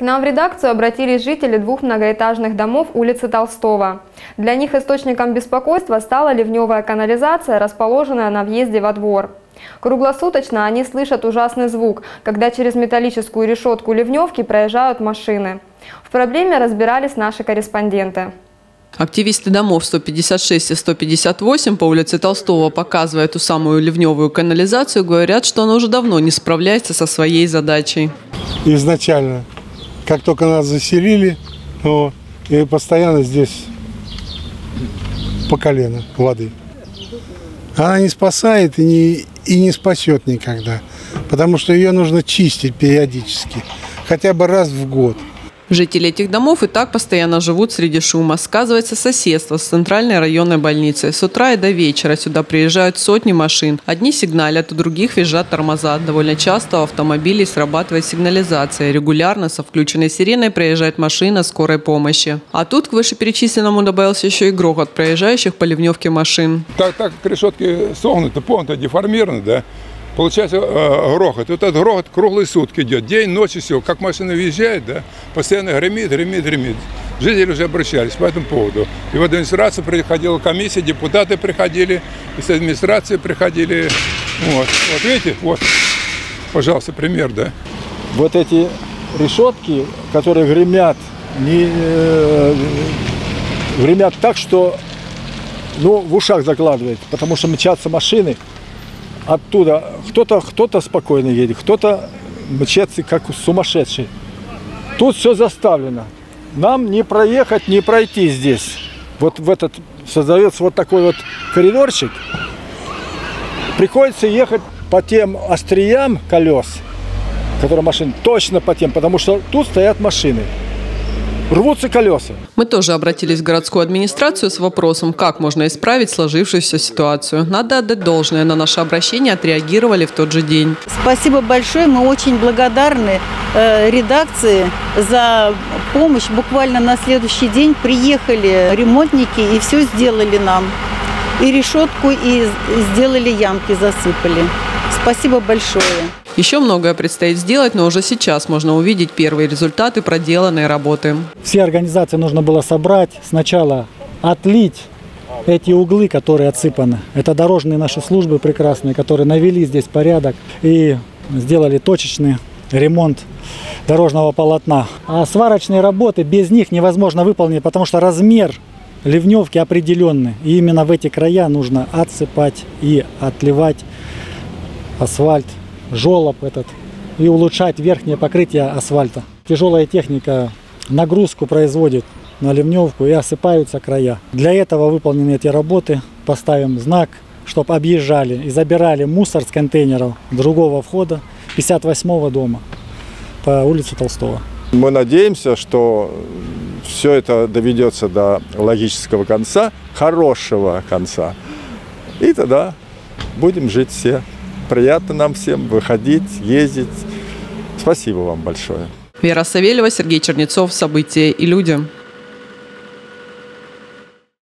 К нам в редакцию обратились жители двух многоэтажных домов улицы Толстого. Для них источником беспокойства стала ливневая канализация, расположенная на въезде во двор. Круглосуточно они слышат ужасный звук, когда через металлическую решетку ливневки проезжают машины. В проблеме разбирались наши корреспонденты. Активисты домов 156 и 158 по улице Толстого, показывая ту самую ливневую канализацию, говорят, что она уже давно не справляется со своей задачей. Изначально, как только нас заселили, вот, и постоянно здесь по колено воды. Она не спасает и не, и не спасет никогда, потому что ее нужно чистить периодически, хотя бы раз в год – Жители этих домов и так постоянно живут среди шума. Сказывается соседство с центральной районной больницей. С утра и до вечера сюда приезжают сотни машин. Одни сигналят, у других визжат тормоза. Довольно часто у автомобилей срабатывает сигнализация. Регулярно со включенной сиреной проезжает машина скорой помощи. А тут к вышеперечисленному добавился еще и грохот проезжающих по ливневке машин. Так, так решетки согнуты, помните, деформированы, да? Получается э, грохот. Вот этот грохот круглые сутки идет. День, ночь, все. Как машина въезжает, да, постоянно гремит, гремит, гремит. Жители уже обращались по этому поводу. И в администрацию приходила комиссия, депутаты приходили, из администрации приходили. Вот, вот видите, вот, пожалуйста, пример, да. Вот эти решетки, которые гремят, не, э, гремят так, что ну, в ушах закладывает, потому что мчатся машины, оттуда кто-то кто, -то, спокойно едет, кто-то мчится как сумасшедший. Тут все заставлено. Нам не проехать, не пройти здесь. Вот в этот создается вот такой вот коридорчик. Приходится ехать по тем остриям колес, которые машины, точно по тем, потому что тут стоят машины рвутся колеса. Мы тоже обратились в городскую администрацию с вопросом, как можно исправить сложившуюся ситуацию. Надо отдать должное. На наше обращение отреагировали в тот же день. Спасибо большое. Мы очень благодарны э, редакции за помощь. Буквально на следующий день приехали ремонтники и все сделали нам. И решетку, и сделали ямки, засыпали. Спасибо большое. Еще многое предстоит сделать, но уже сейчас можно увидеть первые результаты проделанной работы. Все организации нужно было собрать, сначала отлить эти углы, которые отсыпаны. Это дорожные наши службы прекрасные, которые навели здесь порядок и сделали точечный ремонт дорожного полотна. А сварочные работы без них невозможно выполнить, потому что размер ливневки определенный. И именно в эти края нужно отсыпать и отливать асфальт желоб этот и улучшать верхнее покрытие асфальта. Тяжелая техника нагрузку производит на ливневку и осыпаются края. Для этого выполнены эти работы. Поставим знак, чтобы объезжали и забирали мусор с контейнеров другого входа 58-го дома по улице Толстого. Мы надеемся, что все это доведется до логического конца, хорошего конца. И тогда будем жить все приятно нам всем выходить, ездить. Спасибо вам большое. Вера Савельева, Сергей Чернецов. События и люди.